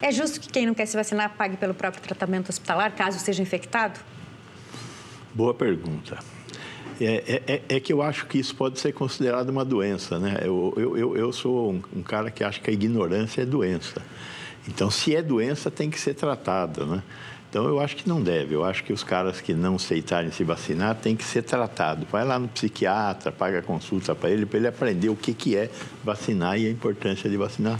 É justo que quem não quer se vacinar pague pelo próprio tratamento hospitalar, caso seja infectado? Boa pergunta. É, é, é, é que eu acho que isso pode ser considerado uma doença, né? Eu, eu, eu sou um, um cara que acha que a ignorância é doença. Então, se é doença, tem que ser tratada, né? Então, eu acho que não deve. Eu acho que os caras que não aceitarem se vacinar têm que ser tratados. Vai lá no psiquiatra, paga consulta para ele, para ele aprender o que, que é vacinar e a importância de vacinar.